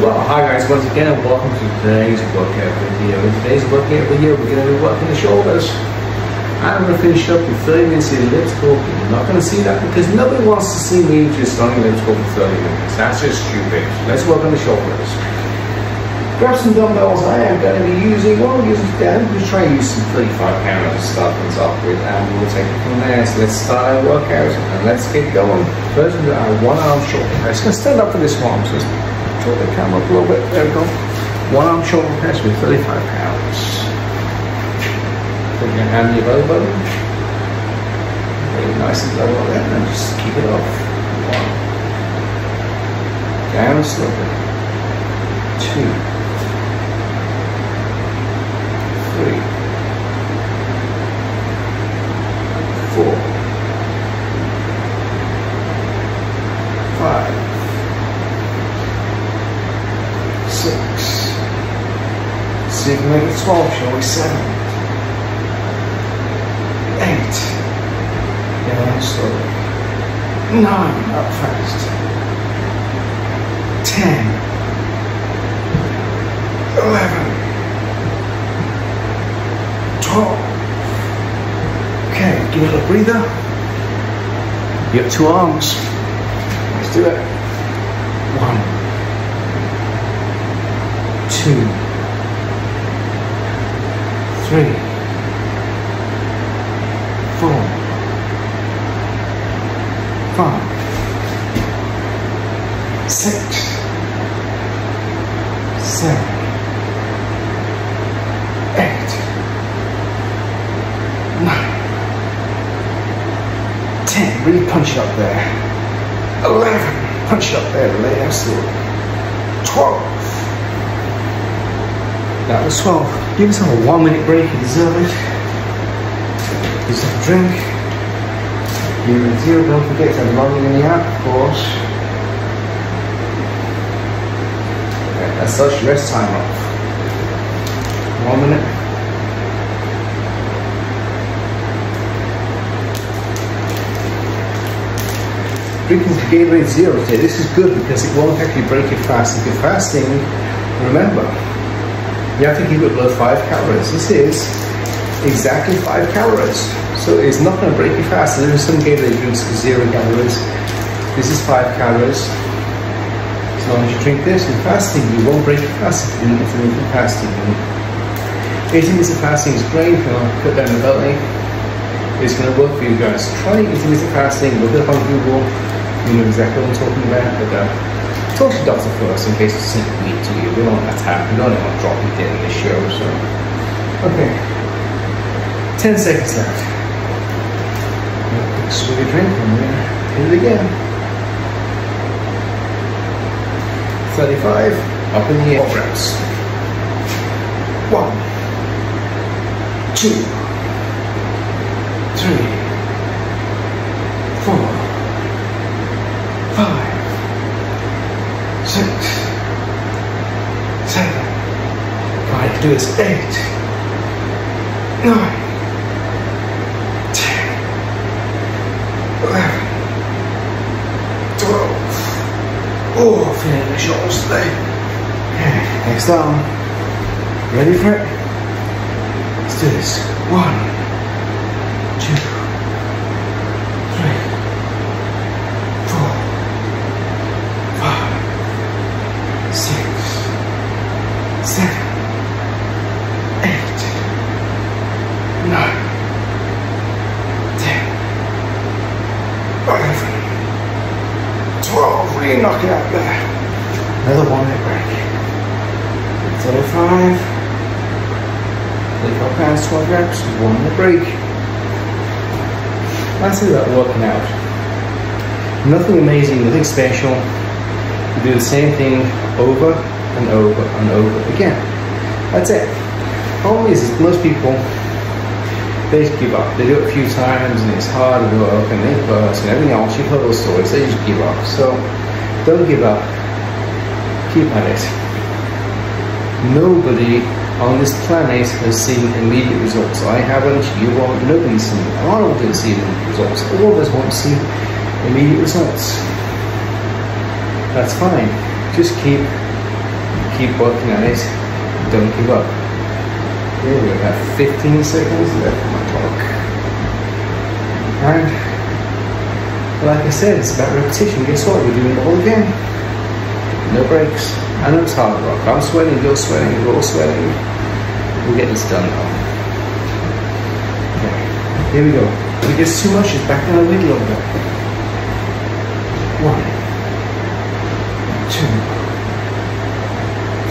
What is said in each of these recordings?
Well, hi guys, once again, and welcome to today's workout video. In today's workout video, we're going to be working the shoulders. I'm going to finish up with 30 minutes of elliptical. You're not going to see that because nobody wants to see me just on elliptical for 30 minutes. That's just stupid. Let's work on the shoulders. Grab some dumbbells. I am going to be using, well, I'm using today. I'm to try and use some 35 pounds to start things off with, and we'll take it from there. So let's start our workout and let's get going. First, we're going to our one arm shoulder press. going to stand up for this one. So Draw the camera up a little bit. There we go. One arm shoulder press with 35 pounds. Put your hand on your belly nice and low like that. And just keep it off. One. Down slowly. Two. Three. Four. Five. six. See if we make it 12, shall we? Seven. Eight. Down slowly. Nine. Oh, Up fast. Ten. Eleven. Twelve. Okay, give it a breather. You have two arms. Let's do it. One two, three, four, five, six, seven, eight, nine, ten. Really punch it up there. Eleven. Punch it up there. Lay Twelve. That was 12. Give yourself a one minute break, you deserve it. Yourself a drink. Give it zero, don't forget to log in the app, of course. That's such rest time off. One minute. drinking Gatorade Zero today. This is good because it won't actually break your fast. If you're fasting, remember, you have to keep it below five calories. This is exactly five calories. So it's not going to break you fast. There is some Gatorade drinks with zero calories. This is five calories. As long as you drink this in fasting, you won't break your fast if you do fasting. 18 minutes of fasting is great. You to cut down the belly, it's going to work for you guys. Try 18 minutes of fasting, look it up on Google. You know exactly what I'm talking about. But, uh, talk to doctor first in case it's something weak to you. We don't attack, we don't want to drop you dead in the show, so. Okay. 10 seconds left. A drink and we hit it again. 35, up in the air reps. One, two, three, four, five, six, seven, do this, eight, nine, ten, eleven, twelve. Oh, feeling the shoulders today. Next arm. Ready for it? Let's do this. One, two, knock it out there. Another one minute break. 35. 35 pounds, 12 reps, one minute break. That's it, that working out. Nothing amazing, nothing special. You do the same thing over and over and over again. That's it. Is most people they just give up. They do it a few times and it's hard to work and they burst and everything else. You've heard those stories, they just give up. So don't give up. Keep at it. Nobody on this planet has seen immediate results. I haven't, you won't, nobody's seen it. Arnold didn't see immediate results. All of us won't see immediate results. That's fine. Just keep keep working at it. Don't give up. Here we have 15 seconds left on my clock. And like I said, it's about repetition. Guess what? We're doing it all again. No breaks. I know it's hard work. I'm sweating, you're sweating, we're all sweating. We'll get this done now. Okay, here we go. If it gets too much, it's back down a little bit. One, two,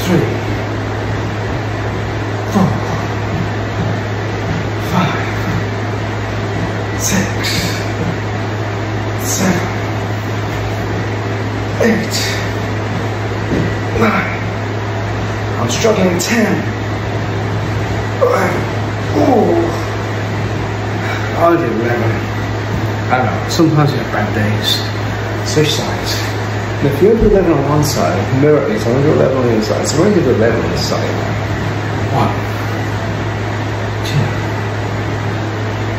three, four, five, six, seven, eight, nine. I'm struggling. Ten. Eleven. Oh. I did eleven. I know. Sometimes you have bad days. Switch sides. And if you have 11 on one side, mirror it, so I'm going to 11 on the other side. So I'm going do 11 on side. One, two,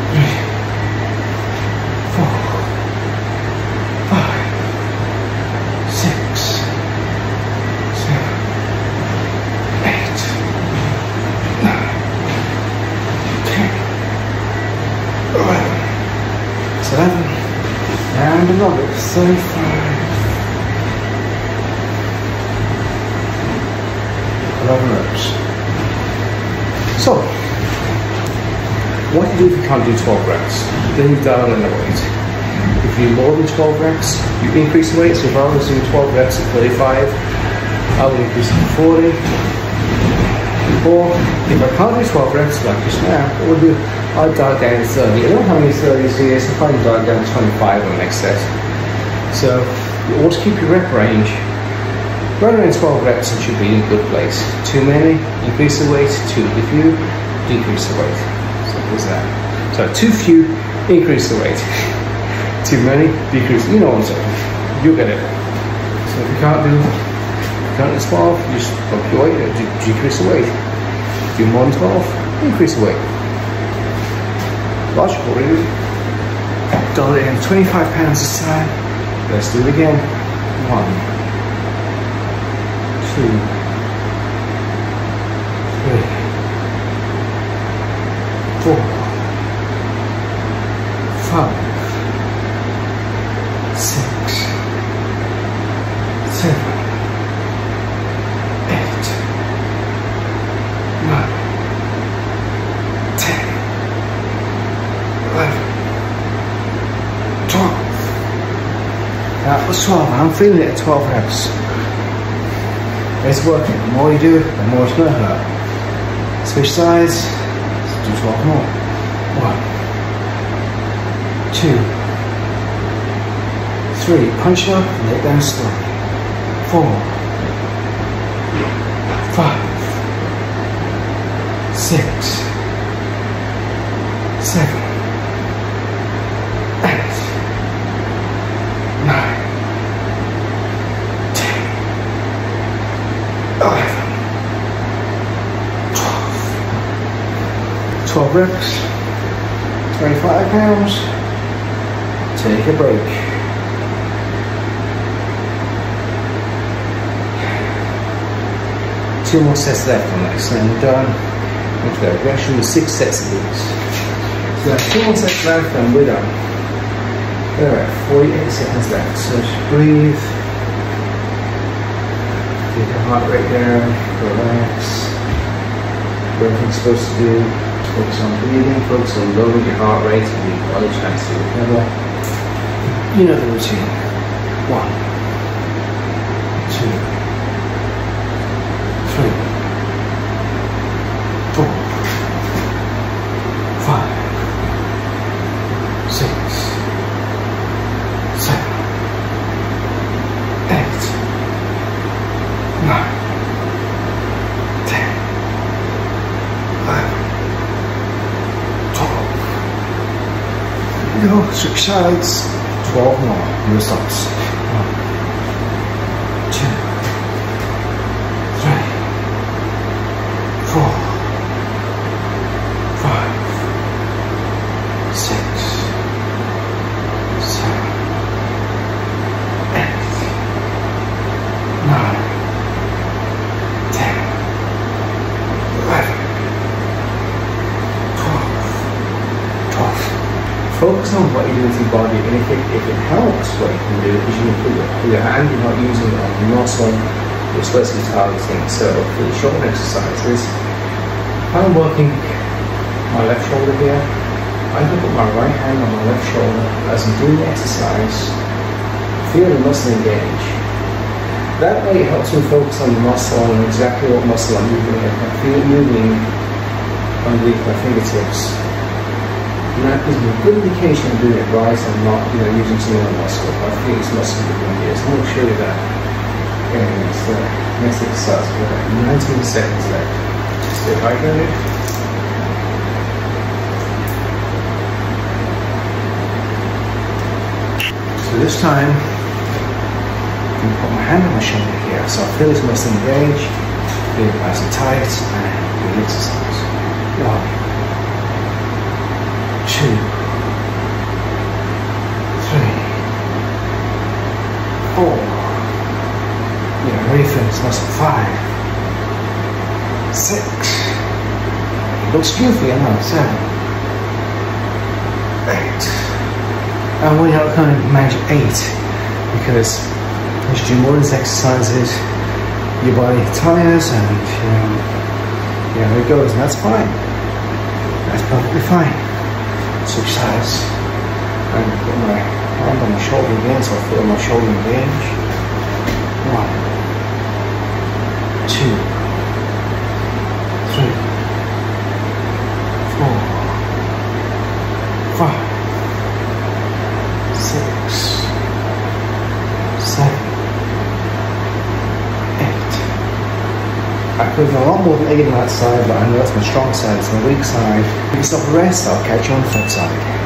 three, four, five, six, seven, eight, nine, ten, eleven. It's 11. And another 35. 11 reps. So, what do you do if you can't do 12 reps? Then you dial in the weight. If you more than 12 reps, you increase the weight. So if I was doing 12 reps at 35, I would increase it to 40. Or if I can't do 12 reps like just now, what would do? I'd dial down to 30. I don't have any 30s here, so if I can dial down to 25 on the next set. So you always keep your rep range. Run around 12 reps and should be in a good place. Too many, increase the weight. Too few, decrease the weight. As that. So too few, increase the weight. Too many, decrease. You know what I'm saying. You get it. So if you can't do, you can't do 12, you just up your weight, uh, decrease the weight. Do more than 12, increase the weight. Logical, really. Dial it in 25 pounds this time. Let's do it again. One two, four, five, six, seven, eight, nine, ten, eleven, twelve. That was 12. I'm feeling it at 12 reps. It's working. The more you do, the more it's going to hurt. Switch sides. Do 12 more. One, two, three. Punch it up and let down slowly. Four, five, six, seven, eight, nine, ten. 11, 12, 12 reps, 25 pounds, take a break. Two more sets left on that, then we're done. Into the regression with six sets of these. So that's two more sets left and we're done. Alright, 48 seconds left, so just breathe. Keep your heart rate down, relax. Do everything's supposed to do. Focus on breathing, focus on lowering your heart rate and your body chance to. You know the routine. One, two, three, four, five, six, seven, eight, nine, ten, eleven, twelve. Sides. Twelve more. No stops. One, two, three, four, five, six, seven, eight, nine, focus on what you do with your body, and if it, if it helps, what you can do is you can put your, your hand, you're not using it on muscle, you're supposed to be targeting. So for the shoulder exercises, I'm working my left shoulder here. I can put my right hand on my left shoulder as I'm doing the exercise, feel the muscle engage. That way it helps me focus on the muscle and exactly what muscle I'm moving. I feel it moving underneath my fingertips. And that gives me a good indication I'm doing it right and not, you know, using too much muscle. I feel it's muscle moving here. So I'm going to show you uh, that. And next exercise. We've got 19 seconds left. Stay hydrated. So this time, I'm going to put my hand on my shoulder here. So I feel this muscle engage, feel it nice and tight, and do an exercise. One, two, three, four. Yeah, ready for this muscle. Five, six. It looks goofy, I know. Seven, eight and we have kind of manage eight because as you do more of these exercises, your body tires and you know, it goes, and that's fine. That's perfectly fine. Switch sides. Gonna put uh, my on my shoulder again, so I feel my shoulder engage. One, two, three, four, five six, seven, eight. I have a lot more eight on that side, but I know that's my strong side, it's my weak side. If you stop rest, I'll catch you on the flip side.